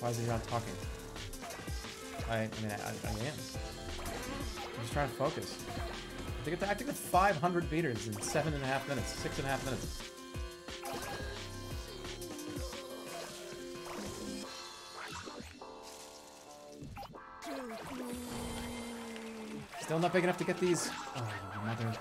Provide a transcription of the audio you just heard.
Why is he not talking? I, I mean, I, I, am. I'm just trying to focus. I think, I think it's 500 meters in seven and a half minutes, six and a half minutes. Still not big enough to get these. Oh, mother.